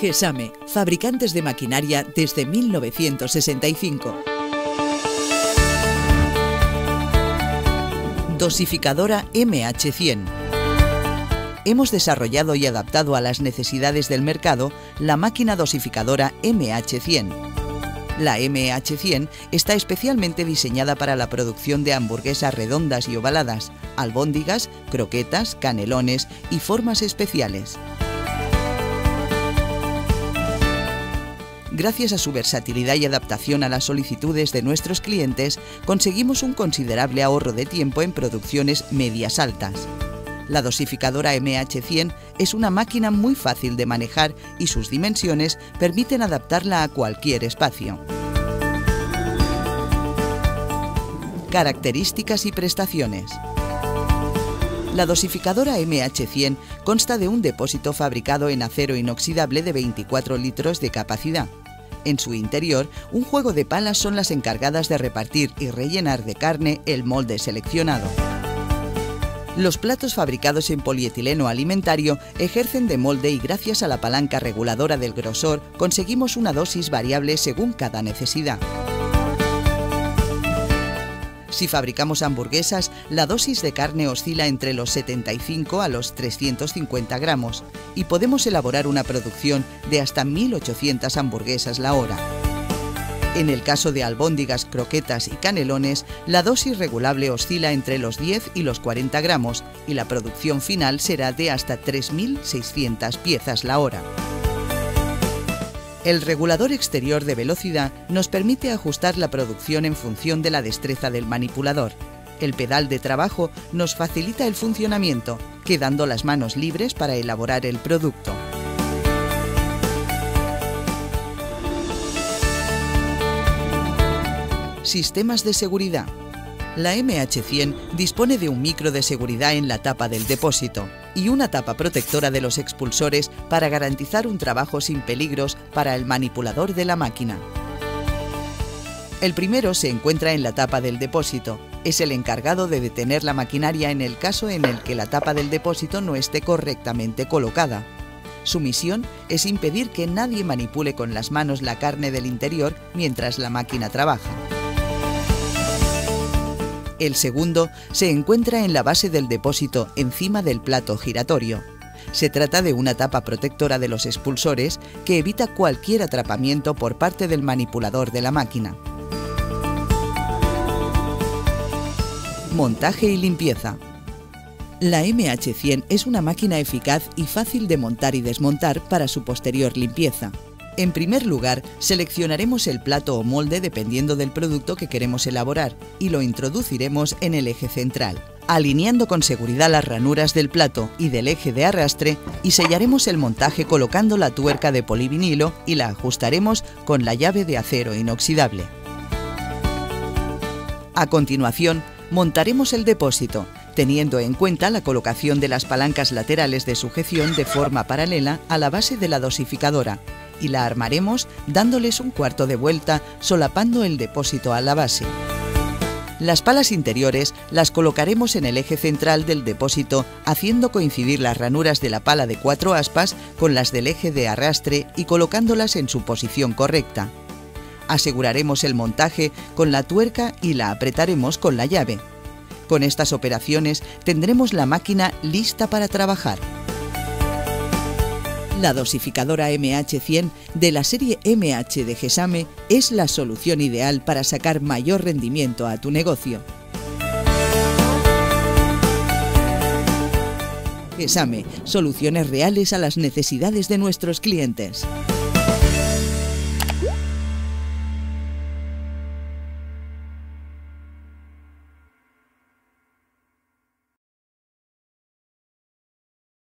GESAME, fabricantes de maquinaria desde 1965. Dosificadora MH100. Hemos desarrollado y adaptado a las necesidades del mercado la máquina dosificadora MH100. La MH100 está especialmente diseñada para la producción de hamburguesas redondas y ovaladas, albóndigas, croquetas, canelones y formas especiales. Gracias a su versatilidad y adaptación a las solicitudes de nuestros clientes, conseguimos un considerable ahorro de tiempo en producciones medias altas. La dosificadora MH100 es una máquina muy fácil de manejar y sus dimensiones permiten adaptarla a cualquier espacio. Características y prestaciones. La dosificadora MH100 consta de un depósito fabricado en acero inoxidable de 24 litros de capacidad. En su interior, un juego de palas son las encargadas de repartir y rellenar de carne el molde seleccionado. Los platos fabricados en polietileno alimentario ejercen de molde y gracias a la palanca reguladora del grosor conseguimos una dosis variable según cada necesidad. Si fabricamos hamburguesas, la dosis de carne oscila entre los 75 a los 350 gramos y podemos elaborar una producción de hasta 1.800 hamburguesas la hora. En el caso de albóndigas, croquetas y canelones, la dosis regulable oscila entre los 10 y los 40 gramos y la producción final será de hasta 3.600 piezas la hora. El regulador exterior de velocidad nos permite ajustar la producción en función de la destreza del manipulador. El pedal de trabajo nos facilita el funcionamiento, quedando las manos libres para elaborar el producto. Sistemas de seguridad. La MH100 dispone de un micro de seguridad en la tapa del depósito y una tapa protectora de los expulsores para garantizar un trabajo sin peligros para el manipulador de la máquina. El primero se encuentra en la tapa del depósito. Es el encargado de detener la maquinaria en el caso en el que la tapa del depósito no esté correctamente colocada. Su misión es impedir que nadie manipule con las manos la carne del interior mientras la máquina trabaja. El segundo se encuentra en la base del depósito, encima del plato giratorio. Se trata de una tapa protectora de los expulsores que evita cualquier atrapamiento por parte del manipulador de la máquina. Montaje y limpieza. La MH100 es una máquina eficaz y fácil de montar y desmontar para su posterior limpieza. En primer lugar, seleccionaremos el plato o molde dependiendo del producto que queremos elaborar y lo introduciremos en el eje central, alineando con seguridad las ranuras del plato y del eje de arrastre y sellaremos el montaje colocando la tuerca de polivinilo y la ajustaremos con la llave de acero inoxidable. A continuación, montaremos el depósito, teniendo en cuenta la colocación de las palancas laterales de sujeción de forma paralela a la base de la dosificadora y la armaremos dándoles un cuarto de vuelta solapando el depósito a la base. Las palas interiores las colocaremos en el eje central del depósito haciendo coincidir las ranuras de la pala de cuatro aspas con las del eje de arrastre y colocándolas en su posición correcta. Aseguraremos el montaje con la tuerca y la apretaremos con la llave. Con estas operaciones tendremos la máquina lista para trabajar. La dosificadora MH100 de la serie MH de Gesame es la solución ideal para sacar mayor rendimiento a tu negocio. Gesame, soluciones reales a las necesidades de nuestros clientes.